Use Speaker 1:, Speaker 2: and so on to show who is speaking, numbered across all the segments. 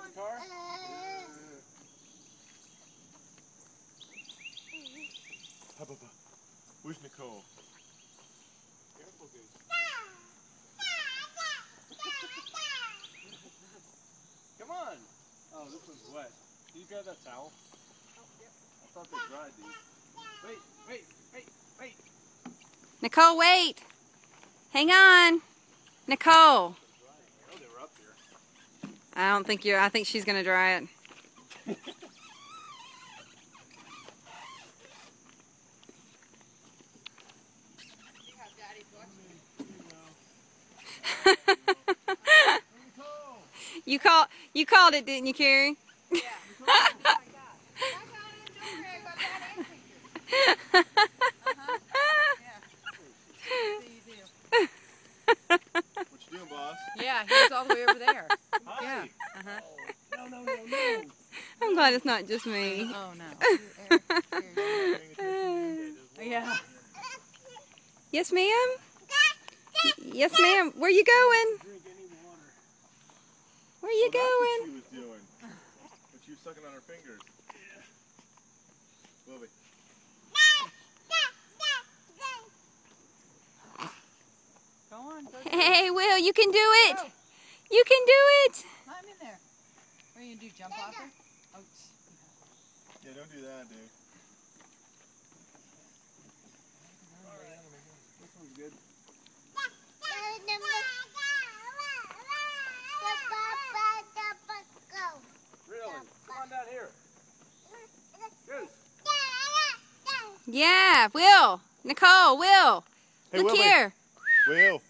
Speaker 1: on, Goose. You gonna drive the car? Where's Nicole? Careful, Goose. Come on. Oh, this one's wet. Can you grab that towel? I thought they dried these. Wait, wait, wait, wait.
Speaker 2: Nicole, wait. Hang on. Nicole.
Speaker 1: Oh, they were up here.
Speaker 2: I don't think you're, I think she's going to dry it. you called, you called it, didn't you, Carrie?
Speaker 1: What you doing, boss?
Speaker 3: Yeah, he was all the way over there.
Speaker 1: Hi.
Speaker 3: Yeah. Uh-huh.
Speaker 1: No, no, no, no.
Speaker 2: I'm glad it's not just me.
Speaker 3: Oh no. yeah.
Speaker 2: Yes, ma'am? Yes, ma'am. Where you going?
Speaker 1: Drink any.
Speaker 2: Where you
Speaker 1: Oh,
Speaker 2: going?
Speaker 1: That's what she was doing. But she was sucking on her fingers. Bobby.
Speaker 3: Go on. Go
Speaker 2: Hey, Will, you can do it.
Speaker 3: Go.
Speaker 2: You can do it.
Speaker 3: Climb in there. What are you gonna do? Jump off her? Oh.
Speaker 1: Yeah, don't do that, dude. This one's good. Really? Come on down here. Goose.
Speaker 2: Yeah, Will. Nicole, Will.
Speaker 1: Hey,
Speaker 2: Look
Speaker 1: Willie.
Speaker 2: here.
Speaker 1: Will.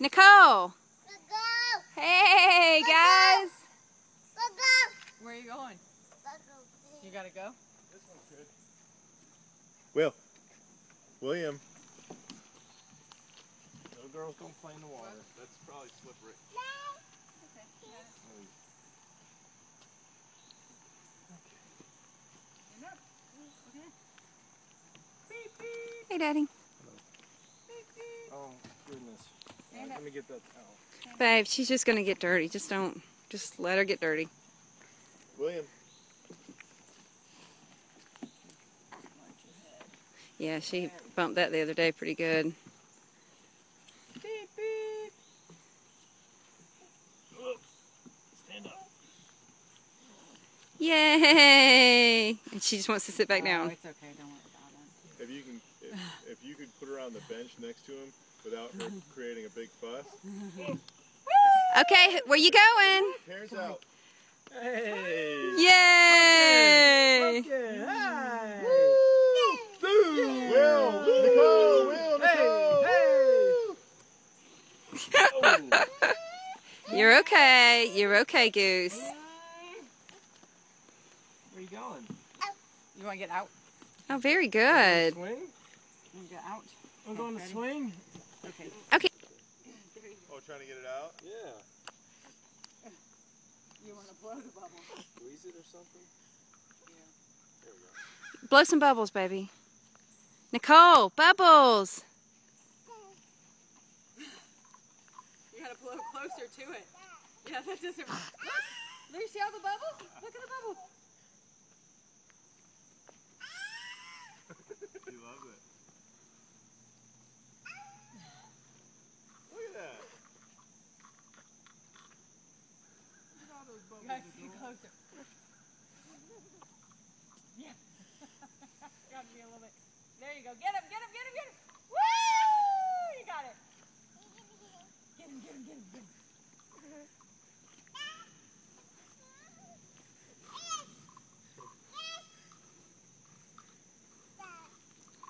Speaker 2: Nicole. Hey, guys.
Speaker 3: Where are you going? You gotta go.
Speaker 1: This one's good. Will. William. No girls don't play in the water. That's probably slippery. Okay.
Speaker 2: Hey, Daddy.
Speaker 1: Oh, goodness.
Speaker 3: Stand
Speaker 1: Let me get that towel.
Speaker 2: Babe, she's just going to get dirty. Just don't, just let her get dirty.
Speaker 1: William.
Speaker 2: Yeah, she bumped that the other day pretty good.
Speaker 3: Beep beep.
Speaker 1: Stand up.
Speaker 2: Yay! And she just wants to sit back
Speaker 3: Oh,
Speaker 2: down.
Speaker 3: it's okay. Don't worry about it.
Speaker 1: If you can, if, if you could put her on the bench next to him without her creating a big fuss.
Speaker 2: Okay, where you going?
Speaker 1: Hair's out. Hey.
Speaker 2: Yay!
Speaker 1: Okay, hi. Will, Nicole, Will, Nicole. Hey,
Speaker 2: You're okay. You're okay, Goose.
Speaker 1: Where you going?
Speaker 3: You wanna get out?
Speaker 2: Oh, very good.
Speaker 1: Swing?
Speaker 3: You wanna get out?
Speaker 1: I'm going to swing.
Speaker 3: Okay.
Speaker 2: Okay.
Speaker 1: Oh, trying to get it out? Yeah.
Speaker 3: You wanna blow the bubble?
Speaker 1: Squeeze it or something? Yeah. There we go.
Speaker 2: Blow some bubbles, baby. Nicole, bubbles.
Speaker 3: You gotta blow closer to it. Yeah, that doesn't. Look, there you see all the bubbles? Look at the bubbles.
Speaker 1: He loves it. Look at that.
Speaker 3: Yeah. gotta a little bit. There you go. Get him, get him, get him, get him. Woo! You got it. Get him, get him, get him, get him.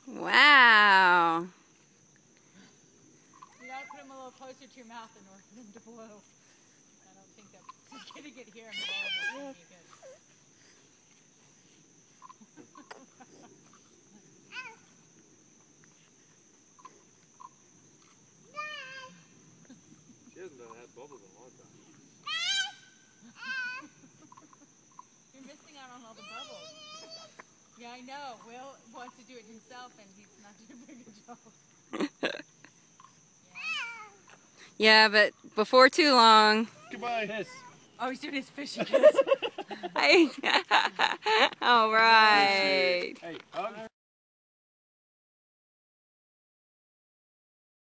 Speaker 2: Wow.
Speaker 3: You gotta put him a little closer to your mouth in order for him to blow. I don't think that he's gonna get here and blow. That's gonna be good.
Speaker 1: She hasn't done had bubbles in a long time.
Speaker 3: You're missing out on all the bubbles. Yeah, I know. Will wants to do it himself, and he's not doing a very good job.
Speaker 2: Yeah, but before too long.
Speaker 4: Goodbye.
Speaker 1: Kiss.
Speaker 3: Oh, he's doing his fishing kiss.
Speaker 2: I, all right.